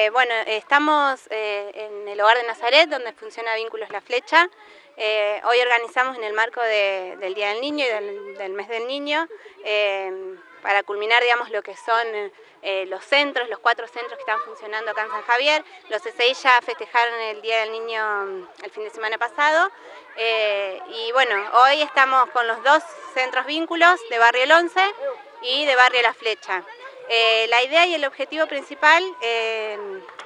Eh, bueno, estamos eh, en el hogar de Nazaret, donde funciona Vínculos La Flecha. Eh, hoy organizamos en el marco del Día del Niño y del, Mes del Niño, para culminar, digamos, lo que son los centros, los cuatro centros que están funcionando acá en San Javier. Los CCI ya festejaron el Día del Niño mm, el fin de semana pasado. y bueno, hoy estamos con los dos centros vínculos de Barrio El Once y de Barrio La Flecha. Eh, la idea y el objetivo principal eh,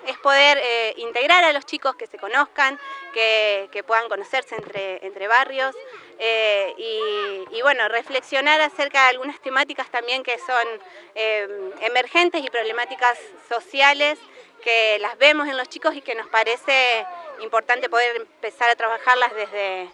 es poder eh, integrar a los chicos que se conozcan, que, puedan conocerse entre, barrios y, bueno, reflexionar acerca de algunas temáticas también que son emergentes y problemáticas sociales que las vemos en los chicos y que nos parece importante poder empezar a trabajarlas desde,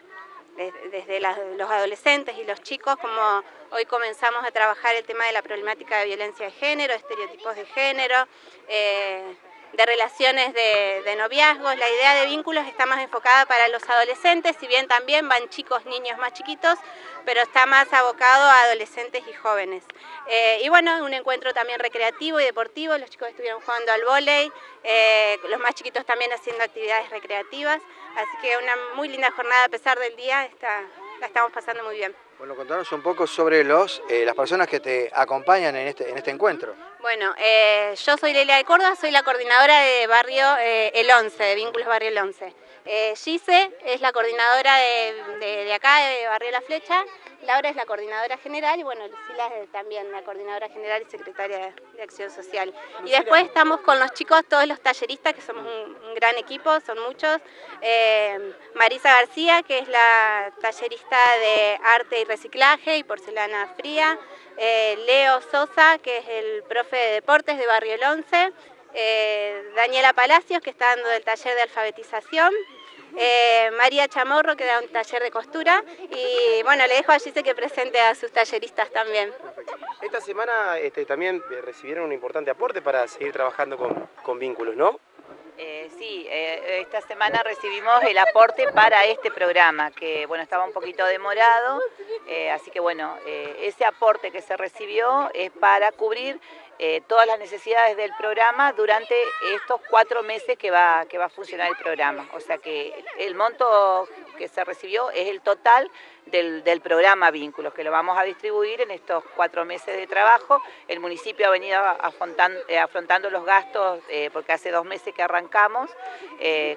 desde los adolescentes y los chicos, como hoy comenzamos a trabajar el tema de la problemática de violencia de género, estereotipos de género, eh, de relaciones de, noviazgos. La idea de vínculos está más enfocada para los adolescentes, si bien también van chicos, niños más chiquitos, pero está más abocado a adolescentes y jóvenes. Eh, y bueno, un encuentro también recreativo y deportivo, los chicos estuvieron jugando al vóley, eh, los más chiquitos también haciendo actividades recreativas, así que una muy linda jornada a pesar del día, está, la estamos pasando muy bien. Bueno, contanos un poco sobre los, eh, las personas que te acompañan en este, en este encuentro. Bueno, eh, yo soy Lelia de Córdoba, soy la coordinadora de Barrio eh, El 11, de Vínculos Barrio El 11. Gise es la coordinadora de, acá, de Barrio La Flecha, Laura es la coordinadora general y bueno, Lucila es también la coordinadora general y secretaria de Acción Social. Y después estamos con los chicos, todos los talleristas, que somos un, gran equipo, son muchos. Eh, Marisa García, que es la tallerista de arte y reciclaje y porcelana fría. Eh, Leo Sosa, que es el profe de deportes de Barrio El 11. Eh, Daniela Palacios, que está dando el taller de alfabetización. Eh, María Chamorro, que da un taller de costura, y bueno, le dejo a Gise que presente a sus talleristas también. Esta semana este, también recibieron un importante aporte para seguir trabajando con, vínculos, ¿no? Eh, sí, eh, esta semana recibimos el aporte para este programa, que bueno, estaba un poquito demorado, así que bueno, ese aporte que se recibió es para cubrir eh, todas las necesidades del programa durante estos cuatro meses que va, que va a funcionar el programa. O sea que el monto que se recibió es el total del, programa Vínculos, que lo vamos a distribuir en estos cuatro meses de trabajo. El municipio ha venido eh, afrontando, los gastos, eh, porque hace dos meses que arrancamos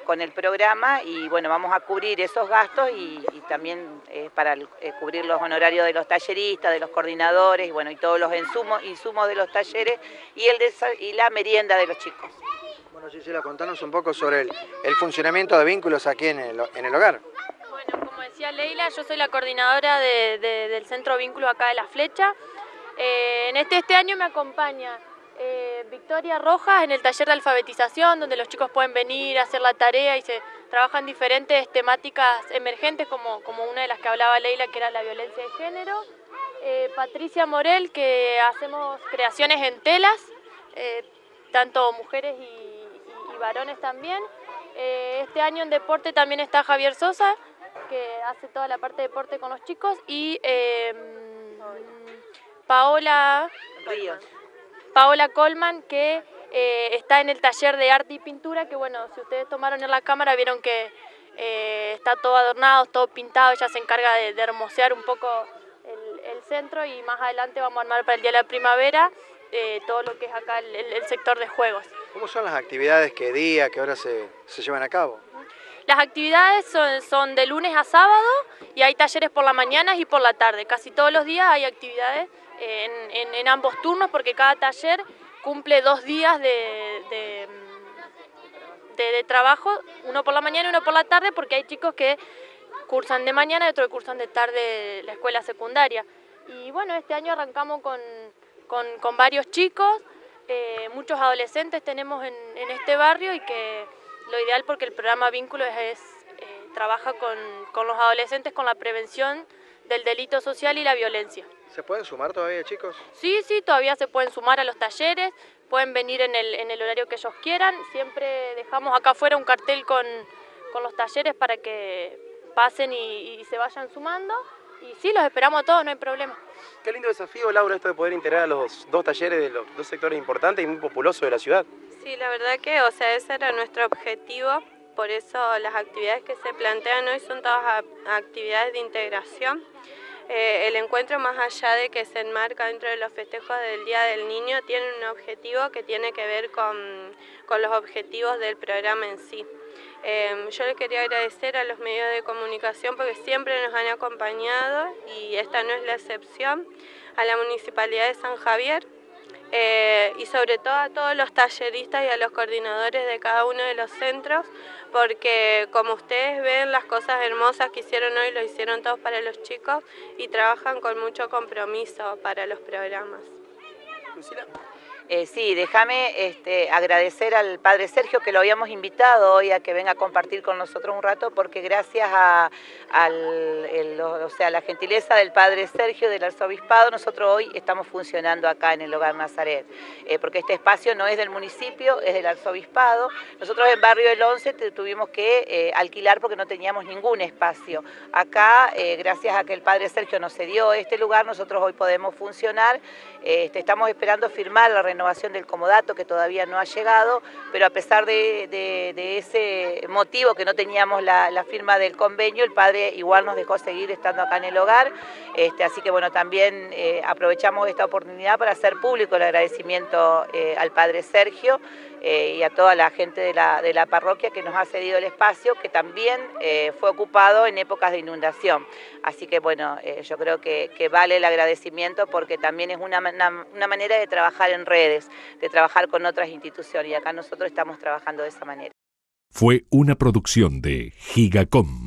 con el programa y bueno, vamos a cubrir esos gastos y, también para cubrir los honorarios de los talleristas, de los coordinadores y bueno, y todos los insumos, insumos de los talleres y, el y la merienda de los chicos. Bueno, Gisela, contanos un poco sobre el, funcionamiento de vínculos aquí en el, hogar. Bueno, como decía Leila, yo soy la coordinadora del Centro Vínculos acá de La Flecha. Eh, en este, este año me acompaña eh, Victoria Rojas en el taller de alfabetización, donde los chicos pueden venir a hacer la tarea y se trabajan diferentes temáticas emergentes, como, como una de las que hablaba Leila, que era la violencia de género. Eh, Patricia Morel, que hacemos creaciones en telas, tanto mujeres y, varones también. Eh, este año en deporte también está Javier Sosa, que hace toda la parte de deporte con los chicos, y em, Paola Paola Colman, que está en el taller de arte y pintura, que bueno, si ustedes tomaron en la cámara vieron que está todo adornado, todo pintado, ella se encarga de, de hermosear un poco el centro y más adelante vamos a armar para el Día de la Primavera eh, todo lo que es acá el, sector de juegos. ¿Cómo son las actividades? ¿Qué día? ¿Qué hora se, se llevan a cabo? Las actividades son, son, de lunes a sábado y hay talleres por la mañana y por la tarde. Casi todos los días hay actividades en, en, ambos turnos porque cada taller cumple dos días de, de, de, trabajo, uno por la mañana y uno por la tarde porque hay chicos que cursan de mañana y otros que cursan de tarde la escuela secundaria. Y bueno, este año arrancamos con, con, varios chicos, eh, muchos adolescentes tenemos en, en, este barrio y que lo ideal porque el programa Vínculos es, eh, trabaja con, con los adolescentes con la prevención del delito social y la violencia. ¿Se pueden sumar todavía chicos? Sí, sí, todavía se pueden sumar a los talleres, pueden venir en el, en el horario que ellos quieran, siempre dejamos acá afuera un cartel con, con los talleres para que pasen y, se vayan sumando. Y sí, los esperamos a todos, no hay problema. Qué lindo desafío, Laura, esto de poder integrar a los dos talleres de los dos sectores importantes y muy populosos de la ciudad. Sí, la verdad que, o sea, ese era nuestro objetivo, por eso las actividades que se plantean hoy son todas actividades de integración. Eh, el encuentro, más allá de que se enmarca dentro de los festejos del Día del Niño, tiene un objetivo que tiene que ver con, los objetivos del programa en sí. Em, yo le quería agradecer a los medios de comunicación porque siempre nos han acompañado y esta no es la excepción, a la Municipalidad de San Javier eh, y sobre todo a todos los talleristas y a los coordinadores de cada uno de los centros porque como ustedes ven las cosas hermosas que hicieron hoy lo hicieron todos para los chicos y trabajan con mucho compromiso para los programas. Eh, sí, déjame este, agradecer al padre Sergio que lo habíamos invitado hoy a que venga a compartir con nosotros un rato porque gracias a, la gentileza del padre Sergio del arzobispado nosotros hoy estamos funcionando acá en el Hogar Nazaret eh, porque este espacio no es del municipio, es del arzobispado. Nosotros en Barrio del Once tuvimos que eh, alquilar porque no teníamos ningún espacio. Acá, gracias a que el padre Sergio nos cedió este lugar, nosotros hoy podemos funcionar. Este, estamos esperando firmar la renovación del comodato que todavía no ha llegado, pero a pesar de, ese motivo que no teníamos la, firma del convenio, el padre igual nos dejó seguir estando acá en el hogar, este, así que bueno, también eh, aprovechamos esta oportunidad para hacer público el agradecimiento eh, al padre Sergio eh, y a toda la gente de la, parroquia que nos ha cedido el espacio, que también fue ocupado en épocas de inundación. Así que bueno, yo creo que, vale el agradecimiento porque también es una, manera de trabajar en de trabajar con otras instituciones y acá nosotros estamos trabajando de esa manera. Fue una producción de Gigacom